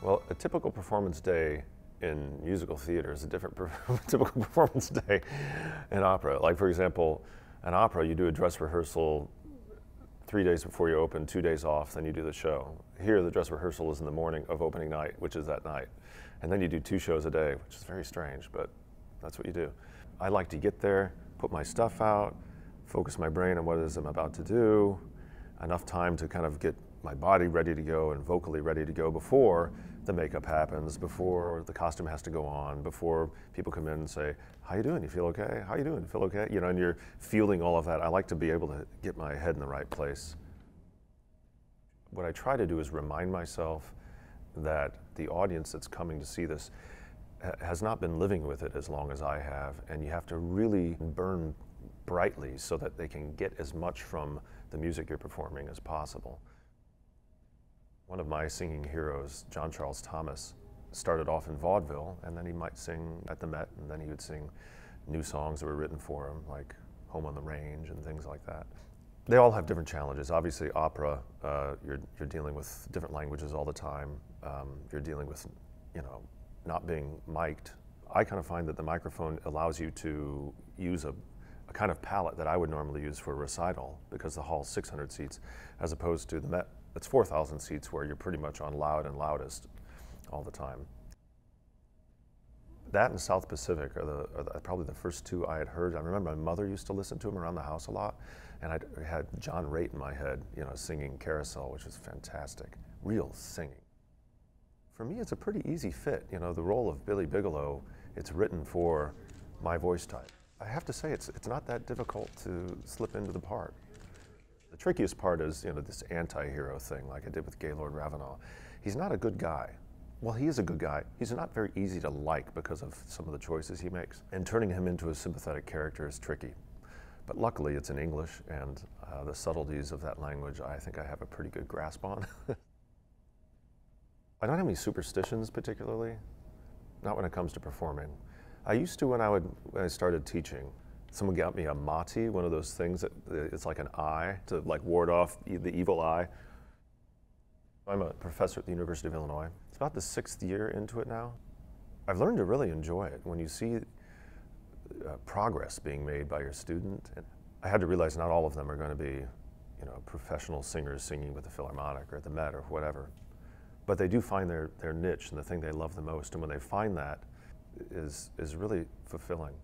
Well, a typical performance day in musical theater is a different typical performance day in opera. Like, for example, an opera, you do a dress rehearsal three days before you open, two days off, then you do the show. Here, the dress rehearsal is in the morning of opening night, which is that night. And then you do two shows a day, which is very strange, but that's what you do. I like to get there, put my stuff out, focus my brain on what it is I'm about to do, enough time to kind of get my body ready to go and vocally ready to go before the makeup happens, before the costume has to go on, before people come in and say, how you doing? You feel okay? How you doing? Feel okay? You know, and you're feeling all of that. I like to be able to get my head in the right place. What I try to do is remind myself that the audience that's coming to see this has not been living with it as long as I have, and you have to really burn brightly so that they can get as much from the music you're performing as possible. One of my singing heroes, John Charles Thomas, started off in vaudeville, and then he might sing at the Met, and then he would sing new songs that were written for him, like Home on the Range and things like that. They all have different challenges. Obviously, opera, uh, you're, you're dealing with different languages all the time. Um, you're dealing with, you know, not being mic'd. I kind of find that the microphone allows you to use a, a kind of palette that I would normally use for a recital because the hall's 600 seats, as opposed to the Met it's 4,000 seats where you're pretty much on loud and loudest all the time. That and South Pacific are, the, are the, probably the first two I had heard. I remember my mother used to listen to them around the house a lot, and I had John Raitt in my head, you know, singing Carousel, which was fantastic, real singing. For me, it's a pretty easy fit. You know, the role of Billy Bigelow, it's written for my voice type. I have to say, it's, it's not that difficult to slip into the part. The trickiest part is, you know, this anti-hero thing, like I did with Gaylord Ravenal. He's not a good guy. Well, he is a good guy. He's not very easy to like because of some of the choices he makes. And turning him into a sympathetic character is tricky. But luckily, it's in English, and uh, the subtleties of that language I think I have a pretty good grasp on. I don't have any superstitions particularly, not when it comes to performing. I used to when I, would, when I started teaching. Someone got me a mati, one of those things that it's like an eye to like ward off the evil eye. I'm a professor at the University of Illinois. It's about the sixth year into it now. I've learned to really enjoy it when you see uh, progress being made by your student. And I had to realize not all of them are going to be, you know, professional singers singing with the Philharmonic or the Met or whatever. But they do find their, their niche and the thing they love the most. And when they find that is, is really fulfilling.